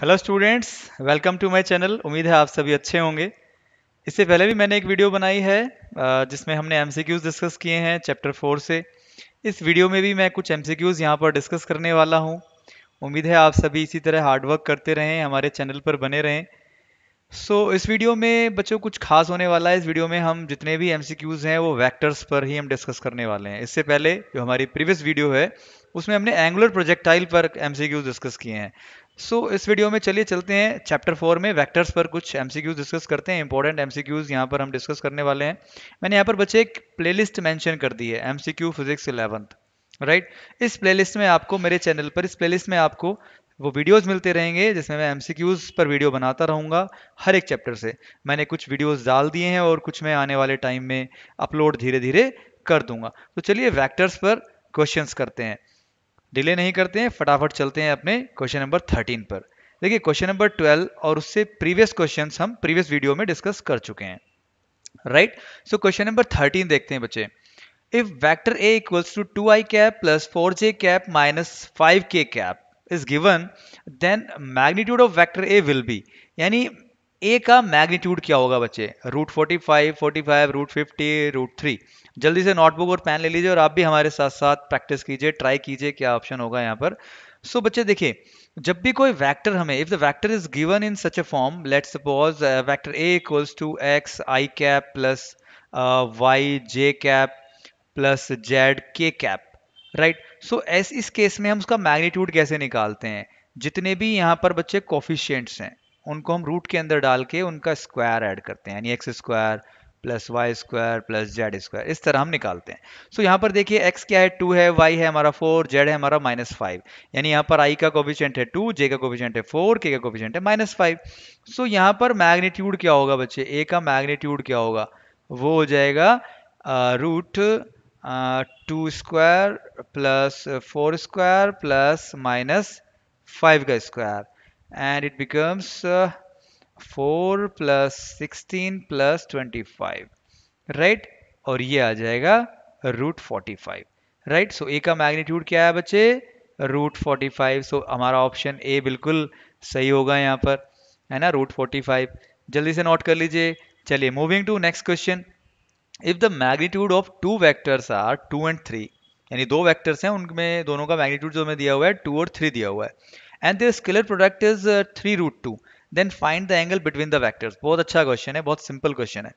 Hello students welcome to my channel उम्मीद है आप सभी अच्छे होंगे। इससे पहले भी मैंने एक वीडियो बनाई है जिसमें हमने एमसीक्यूज डिस्कस किए हैं चैप्टर फोर से। इस वीडियो में भी मैं कुछ एमसीक्यूज यहाँ पर डिस्कस करने वाला हूँ। उम्मीद है आप सभी इसी तरह हार्डवर्क करते रहें हमारे चैनल पर बने रहें। सो so, इस वीडियो में बच्चों कुछ खास होने वाला है। इस वीडियो में हम जितने भी एम हैं वो वैक्टर्स पर ही हम डिस्कस करने वाले हैं। इससे पहले जो हमारी प्रीवियस वीडियो है उसमें हमने एंगुलर प्रोजेक्टाइल पर एम डिस्कस किए हैं। सो so, इस वीडियो में चलिए चलते हैं चैप्टर फोर में वेक्टर्स पर कुछ एम डिस्कस करते हैं इंपॉर्टेंट एम यहाँ पर हम डिस्कस करने वाले हैं। मैंने यहाँ पर बच्चे एक प्लेलिस्ट मेंशन कर दी है एमसीक्यू फिजिक्स इलेवंथ राइट इस प्लेलिस्ट में आपको मेरे चैनल पर इस प्लेलिस्ट में आपको वो वीडियोस मिलते रहेंगे जिसमें मैं एमसीक्यूज पर वीडियो बनाता रहूँगा हर एक चैप्टर से। मैंने कुछ वीडियोस डाल दिए हैं और कुछ मैं आने वाले टाइम में अपलोड धीरे धीरे कर दूँगा। तो चलिए वैक्टर्स पर क्वेश्चंस करते हैं। डिले नहीं करते हैं, फटाफट चलते हैं अपने क्वेश्चन नंबर थर्टीन पर। देखिए क्वेश्चन नंबर ट्वेल्व और उससे प्रीवियस क्वेश्चन हम प्रीवियस वीडियो में डिस्कस कर चुके हैं। Right so question number thirteen देखते हैं बच्चे। If vector A equals to two I cap plus four J cap minus five K cap is given then magnitude of vector A will be यानी a का magnitude क्या होगा बच्चे? Root 45 45 root 50 root three जल्दी से notebook और pen ले लीजिए और आप भी हमारे साथ साथ प्रैक्टिस कीजिए ट्राई कीजिए क्या ऑप्शन होगा यहाँ पर. सो so, बच्चे देखिए जब भी कोई वेक्टर हमें if the vector is given in such a form let suppose vector A equals to X I cap plus Y J cap plus Z K cap right so as इस केस में हम उसका मैग्नीट्यूड कैसे निकालते हैं? जितने भी यहाँ पर बच्चे कोफिशियंट्स हैं उनको हम रूट के अंदर डाल के उनका स्क्वायर ऐड करते हैं यानी X square plus Y square plus Z square इस तरह हम निकालते हैं। सो so, यहाँ पर देखिए एक्स क्या है? टू है वाई है हमारा फोर जेड है हमारा माइनस फाइव यानी यहाँ पर आई का कोफिशियंट है टू जे का कोफिशियंट है फोर के का कोफिशियंट है माइनस फाइव सो यहाँ पर मैग्नीट्यूड क्या होगा बच्चे? ए का मैग्नीट्यूड क्या होगा? वो हो जाएगा root two square plus four square plus minus five का square and it becomes four plus sixteen plus twenty five और ये आ जाएगा root forty five right so A का मैग्नीट्यूड क्या है बच्चे रूट फोर्टी फाइव सो हमारा ऑप्शन ए बिल्कुल सही होगा यहाँ पर है ना रूट फोर्टी फाइव जल्दी से नोट कर लीजिए चलिए moving to next question if the magnitude of two vectors are two and three यानी दो वैक्टर्स हैं उनमें दोनों का मैग्नीट्यूड जो हमें दिया हुआ है टू और थ्री दिया हुआ है and the scalar product is three root two then find the angle between the vectors बहुत अच्छा क्वेश्चन है, बहुत सिंपल क्वेश्चन है.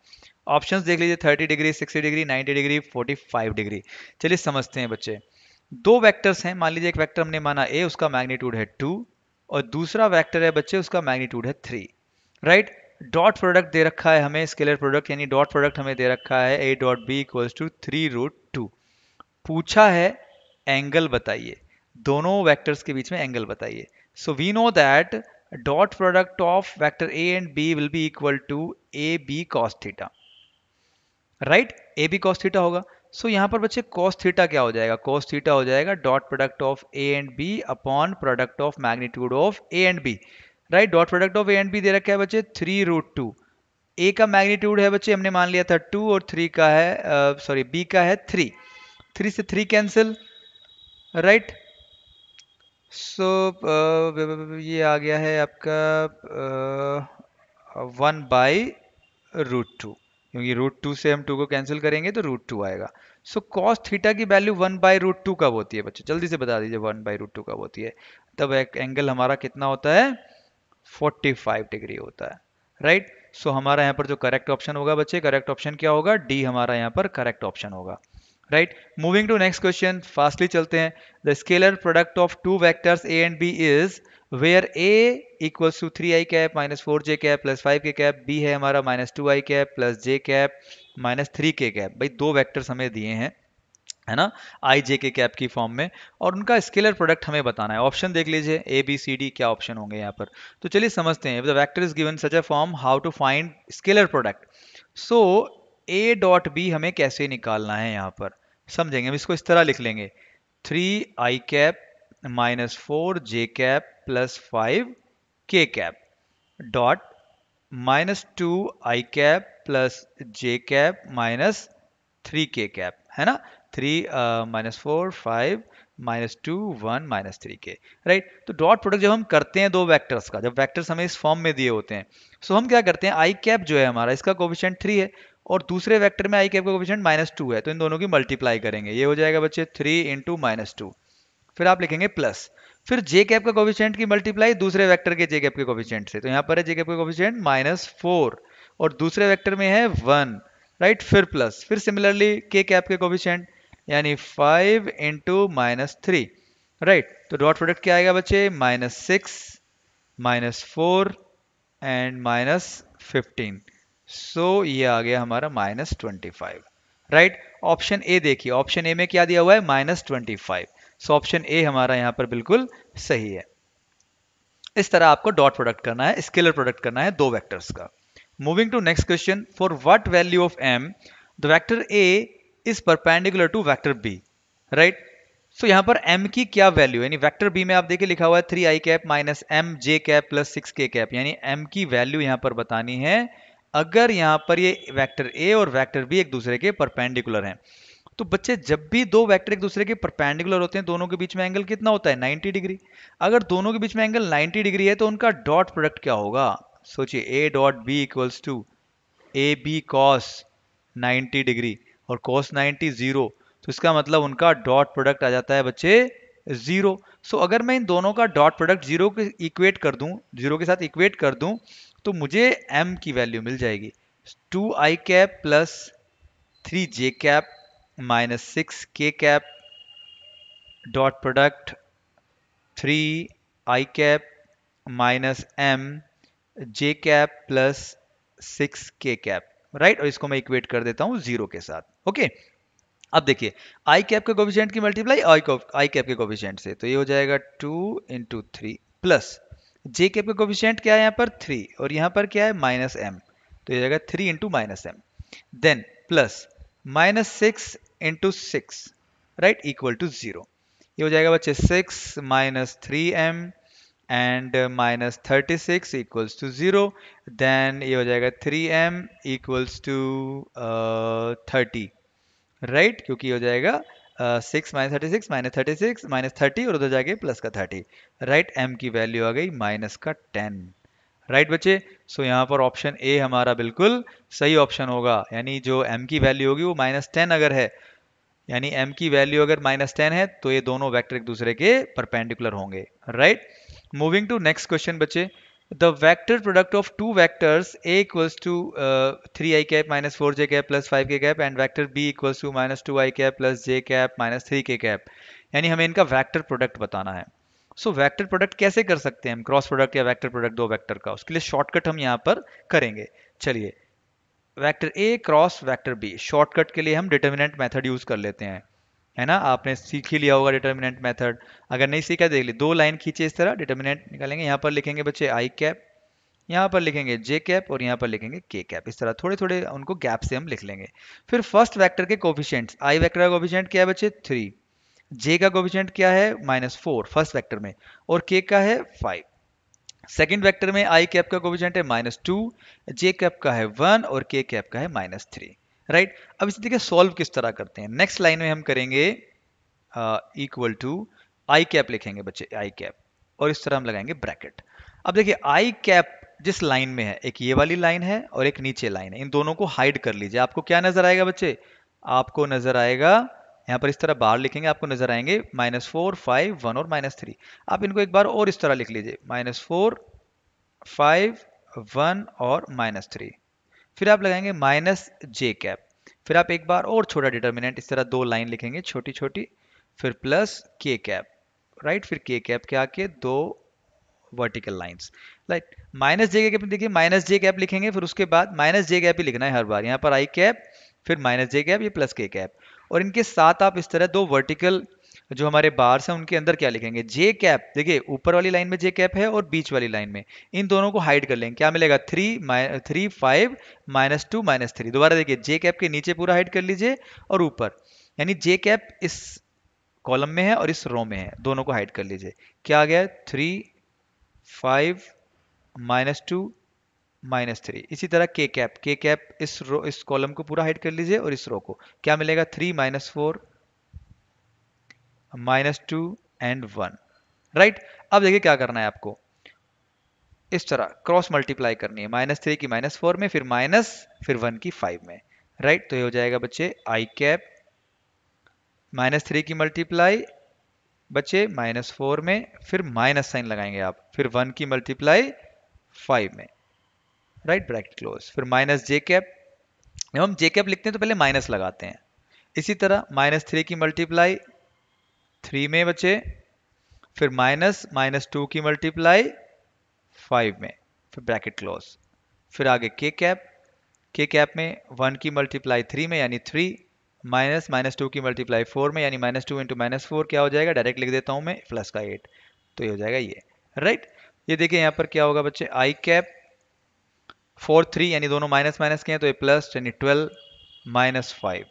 ऑप्शन देख लीजिए thirty degree sixty degree ninety degree forty five degree चलिए समझते हैं बच्चे. दो वैक्टर्स हैं, मान लीजिए एक वैक्टर हमने माना ए उसका मैग्नीट्यूड है टू और दूसरा वैक्टर है बच्चे, उसका मैग्नीट्यूड है थ्री राइट डॉट प्रोडक्ट दे रखा है हमें स्केलर प्रोडक्ट यानी डॉट प्रोडक्ट हमें दे रखा है A dot B equals to three root two पूछा है एंगल बताइए. दोनों वेक्टर्स के बीच में एंगल बताइए। So we know that dot product of vector A and B will be equal to A B cos theta right A B cos theta होगा। So so, यहाँ पर बच्चे कॉस थीटा क्या हो जाएगा? कॉस थीटा हो जाएगा dot product of A and B upon product of magnitude of A and B right dot product of A and B दे रखा है बच्चे थ्री रूट टू ए का मैग्नीट्यूड है बच्चे हमने मान लिया था टू और थ्री का है सॉरी uh, बी का है थ्री थ्री से three cancel right so so, ये आ गया है आपका वन बाई रूट टू क्योंकि रूट टू से हम टू को कैंसिल करेंगे तो रूट टू आएगा. सो कॉस थीटा की value one by root two कब होती है बच्चे? जल्दी से बता दीजिए वन बाई रूट टू कब होती है. तब एक एंगल हमारा कितना होता है? 45 डिग्री होता है. Right right? सो so, हमारा यहाँ पर जो करेक्ट ऑप्शन होगा बच्चे करेक्ट ऑप्शन क्या होगा? डी हमारा यहाँ पर करेक्ट ऑप्शन होगा. Right moving to next question fastly चलते हैं. The scalar product of two vectors A and B is where A equals to three I cap minus four J cap plus five K cap B है हमारा minus two I cap plus J cap minus three K cap भाई, दो vectors हमें दिए हैं, है ना? आई जे के कैप की फॉर्म में. और उनका स्केलर प्रोडक्ट हमें बताना है. ऑप्शन देख लीजिए. ए बी सी डी क्या ऑप्शन होंगे यहाँ पर? तो चलिए समझते हैं. The vector is given such a form how to find scalar product so A dot B हमें कैसे निकालना है यहाँ पर? समझेंगे, हम इसको इस तरह लिख लेंगे। Three I cap minus four J cap plus five K cap dot minus two I cap plus J cap minus three K cap है ना? Three minus four five minus two one minus three के right तो dot product जब हम करते हैं दो vectors का, जब वेक्टर्स हमें इस फॉर्म में दिए होते हैं सो so हम क्या करते हैं? आई कैप जो है हमारा, इसका कोविशेंट थ्री है। और दूसरे वेक्टर में आई कैप का कोविशेंट माइनस टू है तो इन दोनों की मल्टीप्लाई करेंगे। ये हो जाएगा बच्चे थ्री इंटू माइनस टू फिर आप लिखेंगे प्लस फिर जे कैप का कोविशेंट की मल्टीप्लाई दूसरे वेक्टर के जे कैप के कोविशेंट से। तो यहाँ पर है जे कैप का कोविशेंट माइनस फोर और दूसरे वेक्टर में है वन राइट फिर प्लस फिर सिमिलरली के कैप के कोविशेंट यानी five into minus three right तो डॉट प्रोडक्ट क्या आएगा बच्चे? Minus six minus four and minus fifteen so so, ये आ गया हमारा minus twenty five right option A देखिए ऑप्शन ए में क्या दिया हुआ है? Minus twenty five so option A हमारा यहाँ पर बिल्कुल सही है। इस तरह आपको डॉट प्रोडक्ट करना है स्केलर प्रोडक्ट करना है दो वेक्टर्स का। Moving to next question for what value of M the vector A is perpendicular to vector B right so यहाँ पर m की क्या वैल्यू यानी वेक्टर b में आप देखिए लिखा हुआ है three I cap minus M J cap plus six K cap यानी m की वैल्यू यहाँ पर बतानी है अगर यहाँ पर ये वेक्टर ए और वेक्टर बी एक दूसरे के परपेंडिकुलर हैं तो बच्चे जब भी दो वेक्टर एक दूसरे के परपेंडिकुलर होते हैं, दोनों के बीच में एंगल कितना होता है? 90 डिग्री अगर दोनों के बीच में एंगल 90 डिग्री है तो उनका डॉट प्रोडक्ट क्या होगा? सोचिए A dot B equals to A B cos 90 degree और कॉस 90 ज़ीरो तो इसका मतलब उनका डॉट प्रोडक्ट आ जाता है बच्चे ज़ीरो सो अगर मैं इन दोनों का डॉट प्रोडक्ट ज़ीरो के इक्वेट कर दूँ ज़ीरो के साथ इक्वेट कर दूँ तो मुझे एम की वैल्यू मिल जाएगी। Two I cap plus three J cap minus 6 k cap dot product 3 i cap minus m j cap plus 6 k cap right और इसको मैं इक्वेट कर देता हूँ ज़ीरो के साथ। ओके? अब देखिए आई कैप के कोविशेंट की मल्टीप्लाई आई आई कैप के कोविशेंट से तो ये हो जाएगा two into three plus J cap का कोविशेंट क्या है यहाँ पर? थ्री और यहाँ पर क्या है? माइनस एम तो ये जाएगा three into minus M then plus minus six into six right equal to zero ये हो जाएगा बच्चे six minus three M and minus thirty six equals to zero then ये हो जाएगा three M equals to thirty right क्योंकि हो जाएगा six minus thirty six minus thirty six minus thirty और उधर जाके प्लस का थर्टी राइट एम की वैल्यू आ गई माइनस का टेन राइट right, बच्चे? सो so, यहाँ पर ऑप्शन ए हमारा बिल्कुल सही ऑप्शन होगा। यानी जो एम की वैल्यू होगी वो माइनस टेन अगर है यानी एम की वैल्यू अगर माइनस टेन है तो ये दोनों वेक्टर एक दूसरे के परपेंडिकुलर होंगे। Right moving to next question बच्चे। The vector product of two vectors a three I cap minus four J cap plus five K cap and vector b equals to minus two I cap plus J cap minus three K cap यानी हमें इनका vector product बताना है। So vector product कैसे कर सकते हैं हम? क्रॉस प्रोडक्ट या वेक्टर प्रोडक्ट दो वेक्टर का? उसके लिए शॉर्टकट हम यहाँ पर करेंगे। चलिए। Vector A cross vector B shortcut के लिए हम डिटर्मिनेंट मेथड यूज़ कर लेते हैं। है ना? आपने सीख ही लिया होगा डिटर्मिनेंट मेथड अगर नहीं सीखा, देख ली। दो लाइन खींचे इस तरह डिटर्मिनेंट निकालेंगे। यहाँ पर लिखेंगे बच्चे आई कैप यहाँ पर लिखेंगे जे कैप और यहाँ पर लिखेंगे के कैप इस तरह थोड़े थोड़े उनको गैप से हम लिख लेंगे। फिर फ़र्स्ट वैक्टर के कोफिशियंट आई वैक्टर का कोफिशियंट क्या है बच्चे? थ्री जे का कोफिशियंट क्या है? माइनस फोर फ़र्स्ट वैक्टर में। और के का है फाइव सेकेंड वैक्टर में आई कैप का कोविजेंट है माइनस टू जे कैप का है वन और के कैप का है माइनस थ्री राइट right? अब इसे देखिए सॉल्व किस तरह करते हैं? नेक्स्ट लाइन में हम करेंगे इक्वल टू आई कैप लिखेंगे बच्चे आई कैप और इस तरह हम लगाएँगे ब्रैकेट अब देखिए आई कैप जिस लाइन में है, एक ये वाली लाइन है और एक नीचे लाइन है, इन दोनों को हाइड कर लीजिए। आपको क्या नज़र आएगा बच्चे? आपको नज़र आएगा, यहाँ पर इस तरह बाहर लिखेंगे, आपको नज़र आएँगे माइनस फोर फाइव वन और माइनस थ्री आप इनको एक बार और इस तरह लिख लीजिए माइनस फोर फाइव वन और माइनस थ्री फिर आप लगाएँगे माइनस जे कैप। फिर आप एक बार और छोटा डिटर्मिनेंट, इस तरह दो लाइन लिखेंगे छोटी छोटी फिर प्लस के कैप राइट फिर के कैप के आके दो vertical lines like minus J cap, देखिए माइनस जे कैप लिखेंगे, फिर उसके बाद माइनस जे कैप ही लिखना है हर बार। यहाँ पर आई कैप, फिर माइनस जे कैप, ये प्लस के कैप। और इनके साथ आप इस तरह दो वर्टिकल जो हमारे बार्स हैं, उनके अंदर क्या लिखेंगे? जे कैप देखिए, ऊपर वाली लाइन में जे कैप है और बीच वाली लाइन में। इन दोनों को हाइड कर लेंगे। क्या मिलेगा? Three three five minus two minus three दोबारा देखिए जे कैप के नीचे पूरा हाइड कर लीजिए और ऊपर। यानी जे कैप इस कॉलम में है और इस रो में है। दोनों को हाइड कर लीजिए। क्या आ गया? Three five minus two minus three इसी तरह के कैप के कैप इस रो इस कॉलम को पूरा हाइड कर लीजिए और इस रो को। क्या मिलेगा? Three minus four minus two and one right अब देखिए क्या करना है आपको। इस तरह क्रॉस मल्टीप्लाई करनी है, माइनस थ्री की माइनस फोर में, फिर माइनस, फिर वन की फाइव में राइट तो ये हो जाएगा बच्चे आई कैप माइनस थ्री की मल्टीप्लाई बच्चे माइनस फोर में, फिर माइनस साइन लगाएँगे आप, फिर वन की मल्टीप्लाई फाइव में राइट ब्रैकेट क्लोज फिर माइनस जे कैप जब हम जे कैप लिखते हैं तो पहले माइनस लगाते हैं। इसी तरह माइनस थ्री की मल्टीप्लाई थ्री में बचे, फिर माइनस माइनस टू की मल्टीप्लाई फाइव में, फिर ब्रैकेट क्लोज फिर आगे के कैप के कैप में वन की मल्टीप्लाई थ्री में, यानी थ्री माइनस माइनस टू की मल्टीप्लाई फोर में, यानी minus two into minus four क्या हो जाएगा? डायरेक्ट लिख देता हूँ मैं प्लस का एट तो ये हो जाएगा ये राइट ये देखिए यहाँ पर क्या होगा बच्चे? आई कैप फोर थ्री यानी दोनों माइनस माइनस के हैं तो ये प्लस यानी ट्वेल्व माइनस फाइव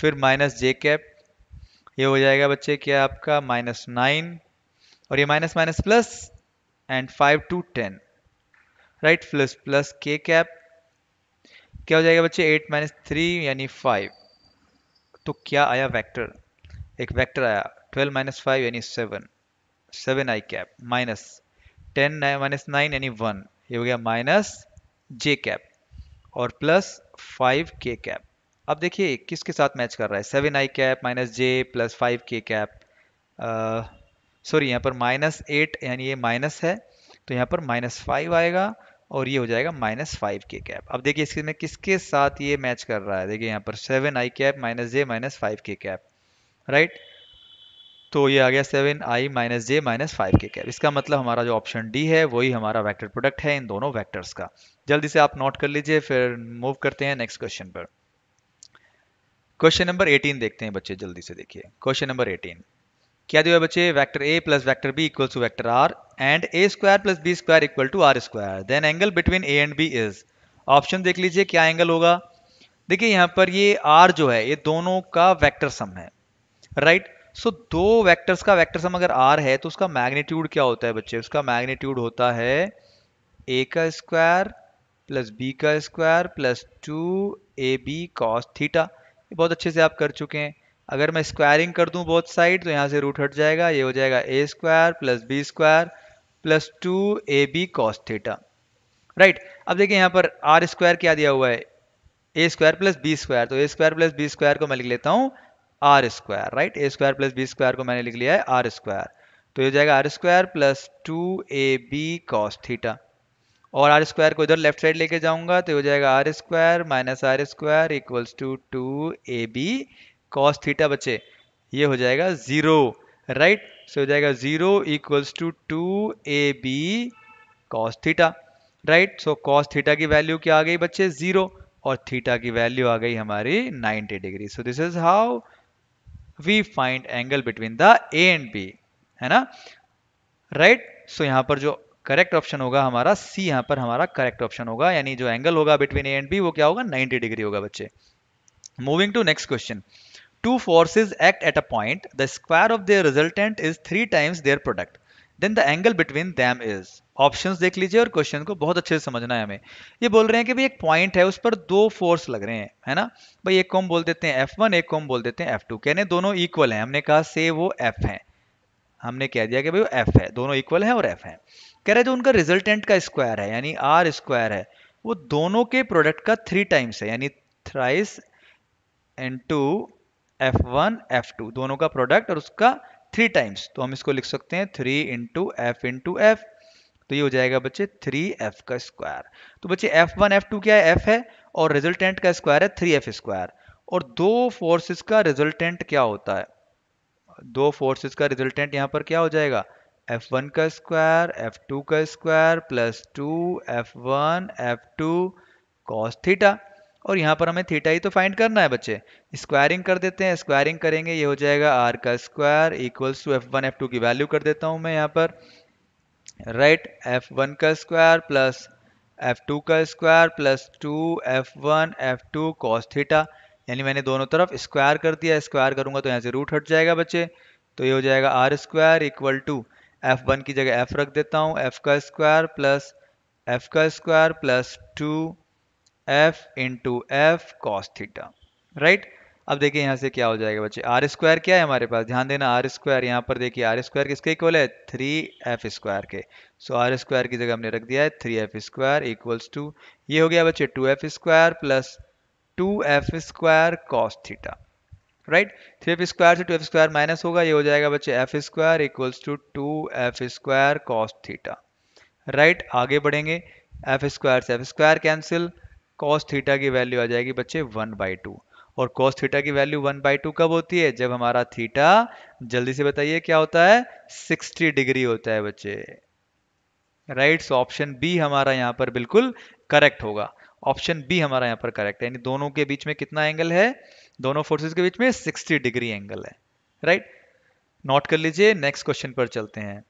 फिर माइनस जे कैप ये हो जाएगा बच्चे क्या आपका? Minus nine. और ये minus minus plus and five two ten. Right, plus plus K cap. क्या हो जाएगा बच्चे? एट माइनस थ्री यानी फाइव। तो क्या आया वेक्टर? एक वेक्टर आया। ट्वेल्व माइनस फाइव यानी seven. Seven I cap. Minus ten minus nine यानी वन। ये हो गया माइनस जे कैप। और प्लस फाइव के कैप। अब देखिए, किसके साथ मैच कर रहा है? Seven I cap minus J plus five K cap sorry यहाँ पर माइनस एट यानी ये माइनस है तो यहाँ पर माइनस फाइव आएगा और ये हो जाएगा माइनस फाइव के कैप अब देखिए इसमें किसके साथ ये मैच कर रहा है? देखिए, यहाँ पर seven I cap minus J minus five K cap right तो ये आ गया seven I minus J minus five K cap इसका मतलब हमारा जो ऑप्शन डी है, वही हमारा वेक्टर प्रोडक्ट है इन दोनों वेक्टर्स का. जल्दी से आप नोट कर लीजिए, फिर मूव करते हैं नेक्स्ट क्वेश्चन पर. क्वेश्चन नंबर 18 देखते हैं बच्चे जल्दी से देखिए। क्वेश्चन नंबर 18 क्या दिया बच्चे? Vector A plus vector B equal to vector R and A square plus B square equal to R square then angle between A and B is option देख लीजिए क्या एंगल होगा? देखिए यहाँ पर ये आर जो है ये दोनों का वेक्टर सम है। राइट सो so, दो वेक्टर्स का वेक्टर सम अगर आर है तो उसका मैग्नीट्यूड क्या होता है बच्चे? उसका मैग्नीट्यूड होता है ए का स्क्वायर प्लस बी का square plus two A B cos theta बहुत अच्छे से आप कर चुके हैं। अगर मैं स्क्वायरिंग कर दूँ बोथ साइड तो यहाँ से रूट हट जाएगा। ये हो जाएगा A square plus B square plus two A B cos theta right अब देखिए यहाँ पर आर स्क्वायर क्या दिया हुआ है? A square plus B square तो A square plus B square को मैं लिख लेता हूँ R square right A square plus B square को मैंने लिख लिया है आर स्क्वायर तो ये हो जाएगा R square plus two A B cos theta और आर स्क्वायर को इधर लेफ़्ट साइड लेके जाऊँगा तो हो जाएगा R square minus R square equals to two A B cos theta बचे। ये हो जाएगा ज़ीरो राइट सो हो जाएगा zero equals to two A B cos theta right so cos theta की वैल्यू क्या आ गई बच्चे? ज़ीरो और थीटा की वैल्यू आ गई हमारी 90 degree so this is how we find angle between the A and B है ना? Right right? सो so, यहाँ पर जो करेक्ट ऑप्शन होगा हमारा सी यहाँ पर हमारा करेक्ट ऑप्शन होगा, यानी जो एंगल होगा बिटवीन ए एंड बी वो क्या होगा? 90 डिग्री होगा बच्चे। Moving to next question two forces act at a point the square of their resultant is three times their product then the angle between them is options देख लीजिए और question को बहुत अच्छे से समझना है हमें। ये बोल रहे हैं कि भाई एक पॉइंट है, उस पर दो फोर्स लग रहे हैं, है ना? भाई एक को हम बोल देते हैं F1 एक को हम बोल देते हैं F2 कहने दोनों इक्वल हैं। हमने कहा से वो F है। हमने कह दिया कि भाई वो F है। दोनों इक्वल है और F है। कह रहे जो उनका रिजल्टेंट का स्क्वायर है, यानी आर स्क्वायर है। वो दोनों के प्रोडक्ट का थ्री टाइम्स है, यानी thrice into F one F two दोनों का प्रोडक्ट और उसका थ्री टाइम्स तो हम इसको लिख सकते हैं three into F into F तो ये हो जाएगा बच्चे थ्री एफ़ का स्क्वायर तो बच्चे एफ़ वन एफ़ टू क्या है? एफ़ है और रिजल्टेंट का स्क्वायर है थ्री एफ़ स्क्वायर और दो फोर्सेस का रिजल्टेंट क्या होता है? दो फोर्सेस का रिजल्टेंट यहाँ पर क्या हो जाएगा? एफ़ वन का स्क्वायर एफ़ टू का square plus two F one F two cos theta और यहाँ पर हमें थीटा ही तो फाइंड करना है बच्चे। स्क्वायरिंग कर देते हैं स्क्वायरिंग करेंगे, ये हो जाएगा आर का square equals to F one F two की वैल्यू कर देता हूँ मैं यहाँ पर। राइट एफ़ वन का स्क्वायर प्लस एफ़ टू का square plus two F one F two cos theta यानी मैंने दोनों तरफ़ स्क्वायर कर दिया स्क्वायर करूँगा तो यहाँ से रूट हट जाएगा बच्चे। तो ये हो जाएगा R square equal to F one की जगह एफ़ रख देता हूँ एफ़ का स्क्वायर प्लस एफ़ का square plus two F into F cos theta right अब देखिए यहाँ से क्या हो जाएगा बच्चे आर स्क्वायर क्या है हमारे पास? ध्यान देना आर स्क्वायर यहाँ पर देखिए आर स्क्वायर किसके इक्वल है? थ्री एफ़ स्क्वायर के। सो आर स्क्वायर की जगह हमने रख दिया है three F square equals to ये हो गया बच्चे two F square plus two F square cos theta right three F square से टू एफ़ स्क्वायर माइनस होगा, ये हो जाएगा बच्चे F square equals to two F square cos theta right आगे बढ़ेंगे एफ़ स्क्वायर से F square cancel cos theta की वैल्यू आ जाएगी बच्चे वन बाई टू और कॉस थीटा की वैल्यू वन बाई टू कब होती है? जब हमारा थीटा जल्दी से बताइए क्या होता है? सिक्सटी डिग्री होता है बच्चे राइट सो ऑप्शन बी हमारा यहाँ पर बिल्कुल करेक्ट होगा. ऑप्शन बी हमारा यहाँ पर करेक्ट है। यानी दोनों के बीच में कितना एंगल है? दोनों फोर्सेस के बीच में 60 डिग्री एंगल है। राइट नोट कर लीजिए नेक्स्ट क्वेश्चन पर चलते हैं।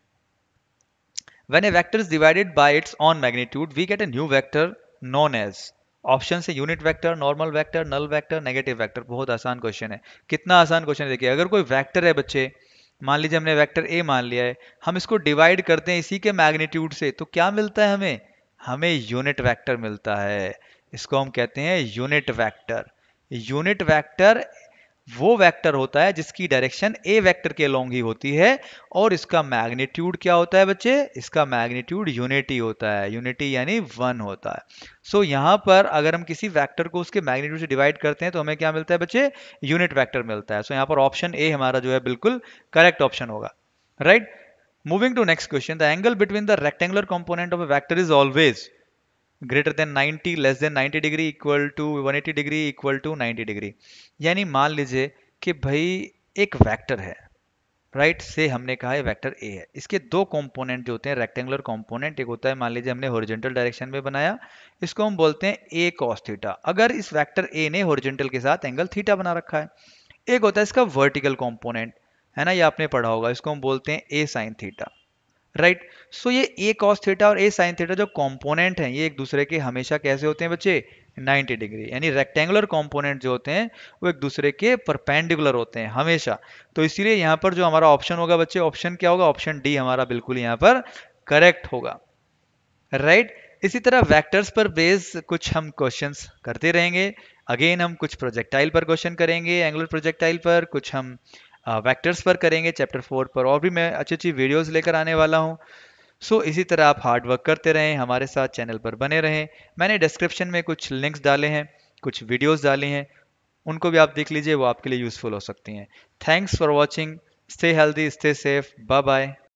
When a vector is divided by its own magnitude, we get a new vector known as option से unit vector normal vector null vector negative vector बहुत आसान question है। कितना आसान क्वेश्चन है? देखिए अगर कोई वेक्टर है बच्चे मान लीजिए हमने वेक्टर ए मान लिया है हम इसको डिवाइड करते हैं इसी के मैग्नीट्यूड से तो क्या मिलता है हमें? हमें यूनिट वेक्टर मिलता है। इसको हम कहते हैं यूनिट वेक्टर यूनिट वेक्टर वो वेक्टर होता है जिसकी डायरेक्शन ए वेक्टर के लॉन्ग ही होती है और इसका मैग्नीट्यूड क्या होता है बच्चे? इसका मैग्नीट्यूड यूनिटी होता है। यूनिटी यानी वन होता है। सो so, यहाँ पर अगर हम किसी वेक्टर को उसके मैग्नीट्यूड से डिवाइड करते हैं तो हमें क्या मिलता है बच्चे? यूनिट वेक्टर मिलता है। सो so, यहाँ पर ऑप्शन ए हमारा जो है बिल्कुल करेक्ट ऑप्शन होगा। Right moving to next question the angle between the rectangular component of a vector is always greater than 90 less than 90 degree equal to 180 degree equal to 90 degree यानी मान लीजिए कि भाई एक वेक्टर है राइट right? से हमने कहा है वेक्टर ए है। इसके दो कंपोनेंट जो होते हैं रेक्टेंगुलर कंपोनेंट एक होता है, मान लीजिए हमने हॉरिजॉन्टल डायरेक्शन में बनाया, इसको हम बोलते हैं ए कॉस थीटा अगर इस वेक्टर ए ने हॉरिजॉन्टल के साथ एंगल थीटा बना रखा है, एक होता है इसका वर्टिकल कंपोनेंट है ना? ये आपने पढ़ा होगा, इसको हम बोलते हैं A sine theta right right? So so ये ए कॉस थीटा और ए साइन थीटा जो कंपोनेंट हैं, ये एक दूसरे के हमेशा कैसे होते हैं बच्चे? 90 डिग्री, यानी रेक्टेंगुलर कंपोनेंट जो होते हैं, वो एक दूसरे के परपेंडिकुलर होते हैं हमेशा। तो इसीलिए यहाँ पर जो हमारा ऑप्शन होगा बच्चे ऑप्शन क्या होगा? ऑप्शन डी हमारा बिल्कुल यहाँ पर करेक्ट होगा राइट right? इसी तरह वेक्टर्स पर बेस कुछ हम क्वेश्चंस करते रहेंगे। अगेन हम कुछ प्रोजेक्टाइल पर क्वेश्चन करेंगे एंगुलर प्रोजेक्टाइल पर कुछ हम वेक्टर्स पर करेंगे चैप्टर फोर पर और भी मैं अच्छी अच्छी वीडियोज़ लेकर आने वाला हूँ। सो so, इसी तरह आप हार्ड वर्क करते रहें हमारे साथ चैनल पर बने रहें। मैंने डिस्क्रिप्शन में कुछ लिंक्स डाले हैं कुछ वीडियोस डाले हैं उनको भी आप देख लीजिए वो आपके लिए यूज़फुल हो सकती हैं। Thanks for watching stay healthy stay safe bye bye